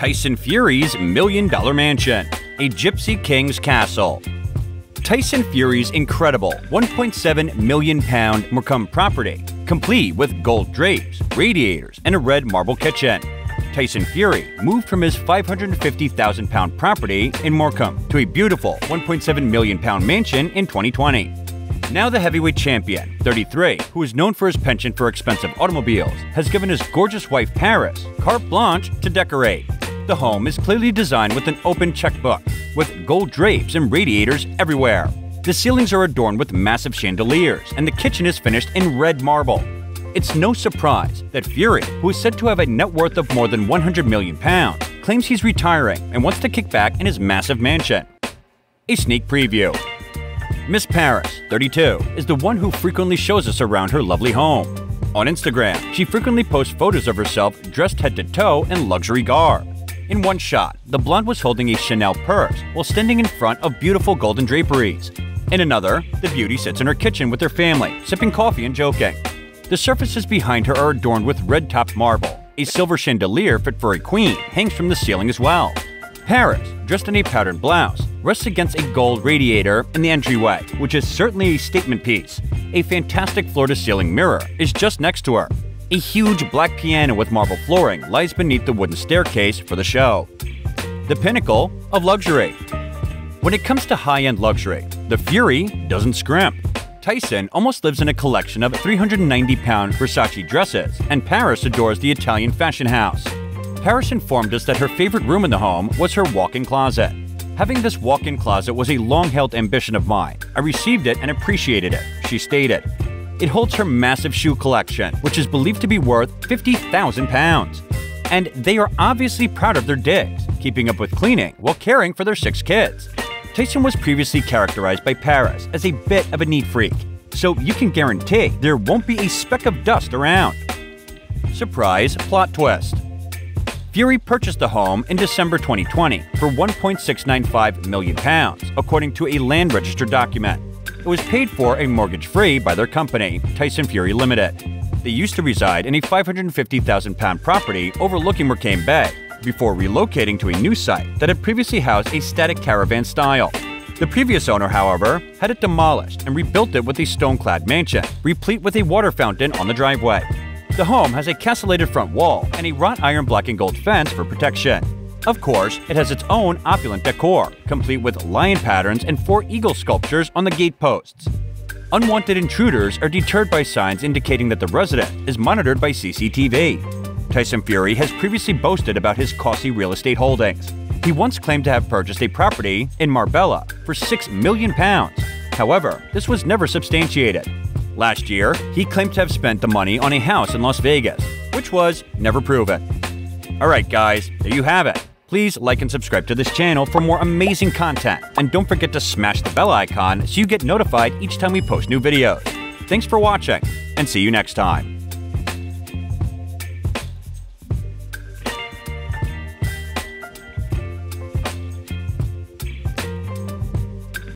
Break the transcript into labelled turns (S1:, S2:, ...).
S1: Tyson Fury's Million Dollar Mansion, a Gypsy King's Castle. Tyson Fury's incredible 1.7 million pound Morecambe property, complete with gold drapes, radiators, and a red marble kitchen. Tyson Fury moved from his 550,000 pound property in Morecambe to a beautiful 1.7 million pound mansion in 2020. Now the heavyweight champion, 33, who is known for his penchant for expensive automobiles, has given his gorgeous wife Paris carte blanche to decorate. The home is clearly designed with an open checkbook, with gold drapes and radiators everywhere. The ceilings are adorned with massive chandeliers, and the kitchen is finished in red marble. It's no surprise that Fury, who is said to have a net worth of more than 100 million pounds, claims he's retiring and wants to kick back in his massive mansion. A sneak preview. Miss Paris, 32, is the one who frequently shows us around her lovely home. On Instagram, she frequently posts photos of herself dressed head to toe in luxury garb. In one shot, the blonde was holding a Chanel purse while standing in front of beautiful golden draperies. In another, the beauty sits in her kitchen with her family, sipping coffee and joking. The surfaces behind her are adorned with red-topped marble. A silver chandelier fit for a queen hangs from the ceiling as well. Paris, dressed in a patterned blouse, rests against a gold radiator in the entryway, which is certainly a statement piece. A fantastic floor-to-ceiling mirror is just next to her. A huge black piano with marble flooring lies beneath the wooden staircase for the show. The pinnacle of luxury. When it comes to high-end luxury, the Fury doesn't scrimp. Tyson almost lives in a collection of 390-pound Versace dresses, and Paris adores the Italian fashion house. Paris informed us that her favorite room in the home was her walk-in closet. Having this walk-in closet was a long-held ambition of mine. I received it and appreciated it, she stated. It holds her massive shoe collection, which is believed to be worth 50,000 pounds. And they are obviously proud of their digs, keeping up with cleaning while caring for their six kids. Tyson was previously characterized by Paris as a bit of a neat freak, so you can guarantee there won't be a speck of dust around. Surprise plot twist. Fury purchased the home in December 2020 for 1.695 million pounds, according to a land register document. It was paid for a mortgage-free by their company, Tyson Fury Limited. They used to reside in a 550,000 pound property overlooking Morecambe Bay before relocating to a new site that had previously housed a static caravan style. The previous owner, however, had it demolished and rebuilt it with a stone-clad mansion, replete with a water fountain on the driveway. The home has a castellated front wall and a wrought iron black and gold fence for protection. Of course, it has its own opulent decor, complete with lion patterns and four eagle sculptures on the gate posts. Unwanted intruders are deterred by signs indicating that the resident is monitored by CCTV. Tyson Fury has previously boasted about his costly real estate holdings. He once claimed to have purchased a property in Marbella for 6 million pounds. However, this was never substantiated. Last year, he claimed to have spent the money on a house in Las Vegas, which was never proven. Alright guys, there you have it. Please like and subscribe to this channel for more amazing content, and don't forget to smash the bell icon so you get notified each time we post new videos. Thanks for watching, and see you next time.